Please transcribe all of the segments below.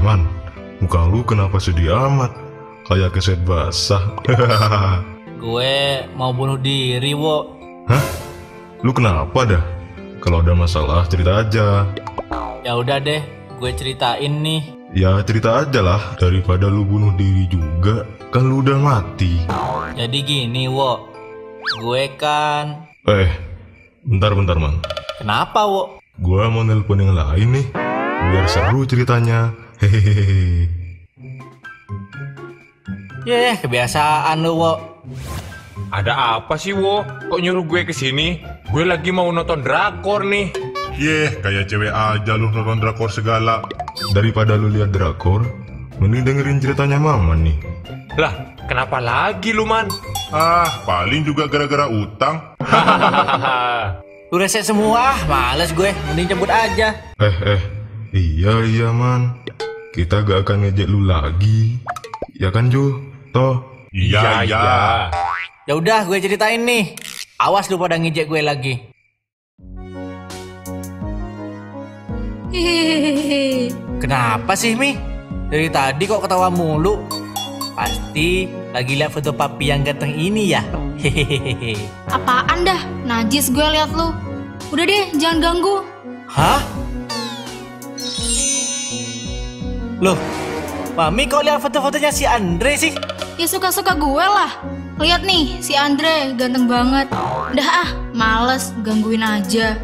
man, muka lu kenapa sedih amat? Kayak keset basah. Gue mau bunuh diri, wo. Hah? Lu kenapa dah? Kalau ada masalah cerita aja. Ya udah deh, gue ceritain nih. Ya cerita aja lah, daripada lu bunuh diri juga. Kan lu udah mati. Jadi gini, wo. Gue kan... Eh, bentar-bentar man. Kenapa, wo? Gua mau nelpon yang lain nih. Biar seru ceritanya. Hehehe. Yeh, kebiasaan lu, wo. Ada apa sih, Wo? Kok nyuruh gue ke sini? Gue lagi mau nonton drakor nih. Yeh, kayak cewek aja lu nonton drakor segala. Daripada lu lihat drakor, mending dengerin ceritanya mama nih. Lah, kenapa lagi lu, Man? Ah, paling juga gara-gara utang. Lu reset semua, males gue. Mending cabut aja. Eh, eh, iya iya man. Kita gak akan ngejek lu lagi. Ya kan Ju? Toh? Iya, iya. Ya udah, gue ceritain nih. Awas lu pada ngejek gue lagi. Hehehe. Kenapa sih, Mi? Dari tadi kok ketawa mulu? Pasti lagi lihat foto papi yang ganteng ini ya. Hehehe. Apaan dah? Najis gue liat lu. Udah deh, jangan ganggu. Hah? Loh, Mami kok lihat foto-fotonya si Andre sih? Ya suka-suka gue lah. Lihat nih, si Andre ganteng banget. Udah ah, males gangguin aja.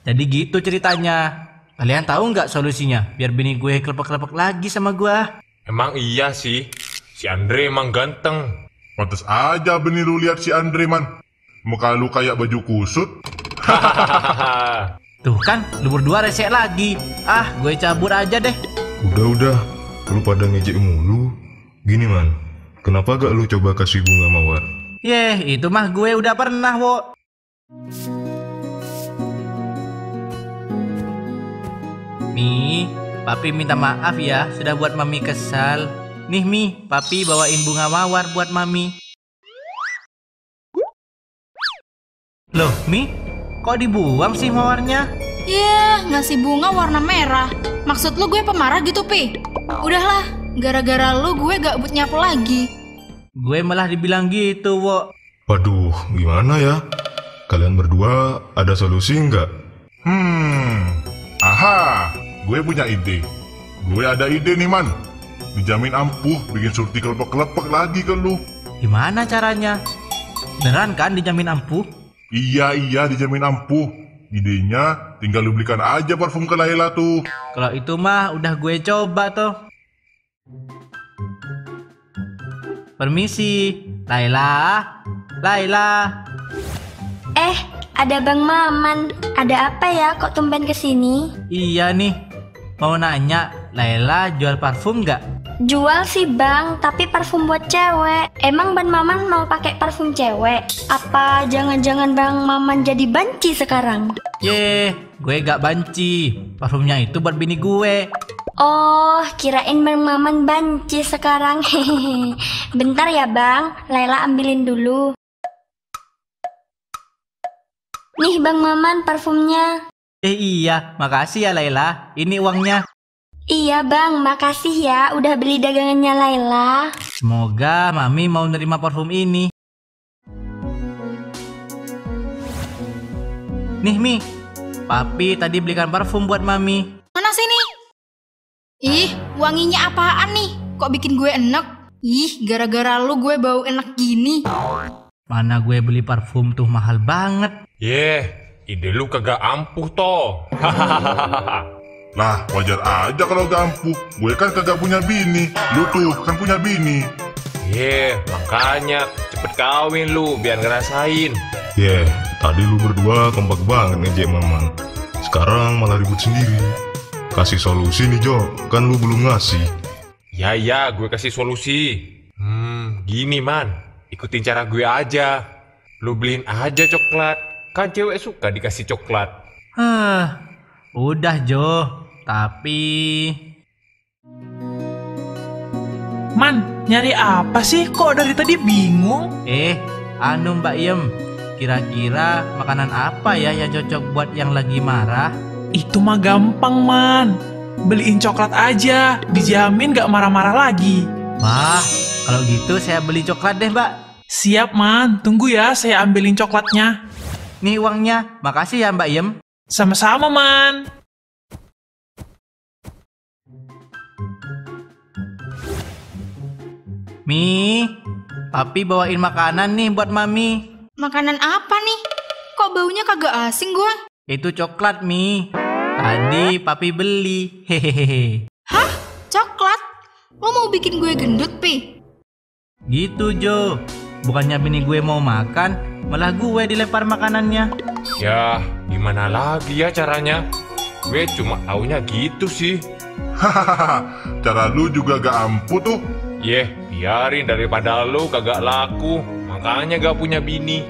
Jadi gitu ceritanya. Kalian tahu nggak solusinya? Biar bini gue kelepek-kelepek lagi sama gue. Emang iya sih. Si Andre emang ganteng. Pantes aja benih lu lihat si Andre man. Muka lu kayak baju kusut. Tuh kan, lu berdua resek lagi. Ah, gue cabut aja deh. Udah udah, lu pada ngejek mulu. Gini man, kenapa gak lu coba kasih bunga mawar? Yeh, itu mah gue udah pernah, wo. Mi, papi minta maaf ya, sudah buat mami kesal. Nih Mi, papi bawain bunga mawar buat mami. Loh, Mi, kok dibuang sih mawarnya? Ya, ngasih bunga warna merah. Maksud lu gue pemarah gitu, Pi? Udahlah, gara-gara lu gue gak but nyapu lagi. Gue malah dibilang gitu, wo. Waduh, gimana ya? Kalian berdua ada solusi nggak? Hmm, aha, gue punya ide. Gue ada ide nih man. Dijamin ampuh, bikin surti kelepek-kelepek lagi ke lu. Gimana caranya? Beneran kan dijamin ampuh? Iya iya dijamin ampuh. Idenya tinggal lu belikan aja parfum ke Laila tuh. Kalau itu mah udah gue coba tuh. Permisi, Laila. Laila. Eh, ada Bang Maman. Ada apa ya kok tumben ke sini? Iya nih. Mau nanya, Laila jual parfum nggak? Jual sih bang, tapi parfum buat cewek. Emang Bang Maman mau pakai parfum cewek? Apa jangan-jangan Bang Maman jadi banci sekarang? Ye, gue gak banci. Parfumnya itu buat bini gue. Oh, kirain Bang Maman banci sekarang. Hehehe. Bentar ya Bang, Laila ambilin dulu. Nih Bang Maman parfumnya. Eh iya, makasih ya Laila. Ini uangnya. Iya Bang, makasih ya udah beli dagangannya Laila. Semoga Mami mau nerima parfum ini. Nih Mi, Papi tadi belikan parfum buat Mami. Mana sini? Ih, wanginya apaan nih? Kok bikin gue enak? Ih, gara-gara lu gue bau enak gini. Mana gue beli parfum tuh mahal banget. Yeh, ide lu kagak ampuh toh. Lah, wajar aja kalau gak ampuh. Gue kan kagak punya bini. Lu tuh kan punya bini. Yeh, makanya cepet kawin lu biar ngerasain. Yeah, tadi lu berdua kompak banget ngejek Maman. Sekarang malah ribut sendiri. Kasih solusi nih Jo, kan lu belum ngasih. Ya ya, gue kasih solusi. Hmm, gini man, ikutin cara gue aja. Lu beliin aja coklat. Kan cewek suka dikasih coklat. Hah, udah Jo. Tapi Man, nyari apa sih? Kok dari tadi bingung? eh, anu Mbak Iem, kira-kira makanan apa ya yang cocok buat yang lagi marah? Itu mah gampang, Man. beliin coklat aja. Dijamin gak marah-marah lagi. Wah, kalau gitu saya beli coklat deh, Mbak. Siap, Man. Tunggu ya, saya ambilin coklatnya. Nih uangnya. Makasih ya, Mbak Yem. Sama-sama, Man. Mi, Papi bawain makanan nih buat Mami. Makanan apa nih? Kok baunya kagak asing gua? Itu coklat, Mi. Tadi Papi beli. Hehehe. Hah? Coklat? Lo mau bikin gue gendut, Pi? Gitu, Jo. Bukannya bini gue mau makan, malah gue dilempar makanannya. Ya, gimana lagi ya caranya? Gue cuma taunya gitu sih. Hahaha, cara lu juga gak ampuh tuh. Yeh, biarin daripada lu kagak laku. Makanya gak punya bini.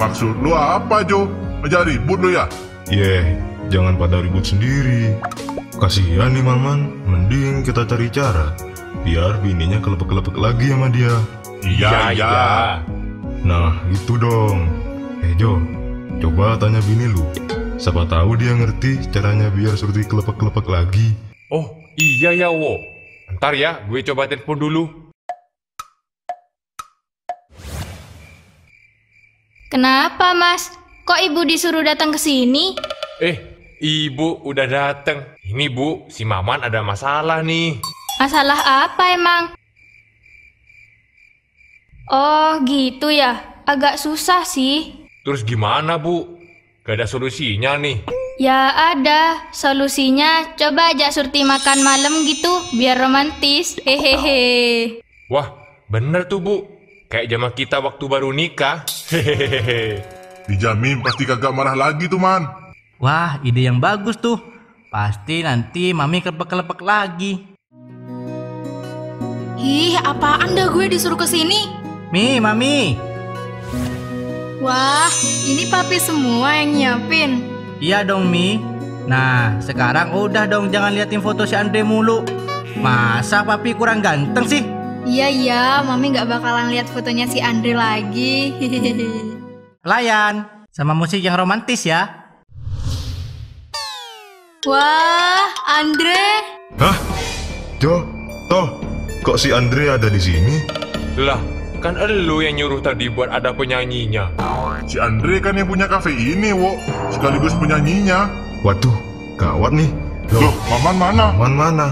Maksud lu apa, Jo? Ngejak ribut lu ya? Yeh, jangan pada ribut sendiri. Kasihan nih Maman, mending kita cari cara biar bininya kelepek-kelepek lagi sama dia. Iya, iya. Nah, gitu dong. Eh Jo, coba tanya bini lu. Siapa tahu dia ngerti caranya biar Surti kelepek-kelepek lagi. Oh, iya ya, Wo. Ntar ya, gue coba telepon dulu. Kenapa, Mas? Kok ibu disuruh datang ke sini? Eh, ibu udah dateng. Ini bu, si Maman ada masalah nih. Masalah apa emang? Oh, gitu ya. Agak susah sih. Terus gimana bu? Gak ada solusinya nih. Ya ada, solusinya coba ajak Surti makan malam gitu, biar romantis. Hehehe. Wah, bener tuh bu. Kayak zaman kita waktu baru nikah. Hehehe. Dijamin pasti kagak marah lagi tuh, Man. Wah, ide yang bagus tuh. Pasti nanti Mami kelepek-kelepek lagi. Ih, apaan dah gue disuruh ke sini? Mi, Mami. Wah, ini papi semua yang nyiapin. Iya dong, Mi. Nah, sekarang udah dong jangan liatin foto si Andre mulu. Masa papi kurang ganteng sih? Iya iya, mami nggak bakalan lihat fotonya si Andre lagi. Layan, sama musik yang romantis ya. Wah, Andre. Hah? Jo, toh, kok si Andre ada di sini? lah, kan elu yang nyuruh tadi buat ada penyanyinya. Si Andre kan yang punya kafe ini, Wo. Sekaligus penyanyinya. Waduh, gawat nih. Loh, Maman mana? Maman mana?